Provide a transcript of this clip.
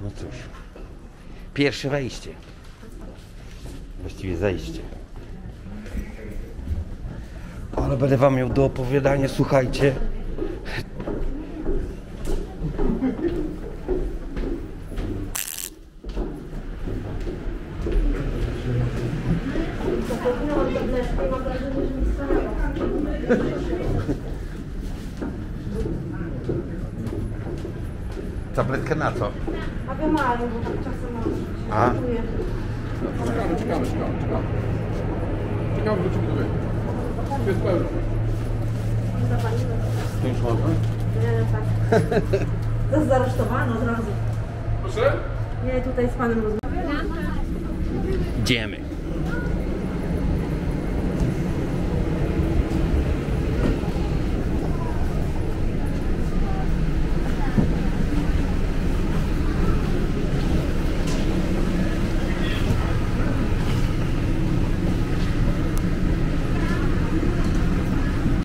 No cóż. Pierwsze wejście. Właściwie zejście. Ale będę wam miał do opowiadania, słuchajcie. Tabletkę na co? A wy mają, bo tak czasem mam. A? Dziękuję. Czekamy, czekamy, czekamy, czekamy. Czekamy, wrócimy do biegu. Jest pełno. To już można? Nie, tak. To zaresztowano od razu. Proszę? Nie, tutaj z panem rozmawiam. Idziemy.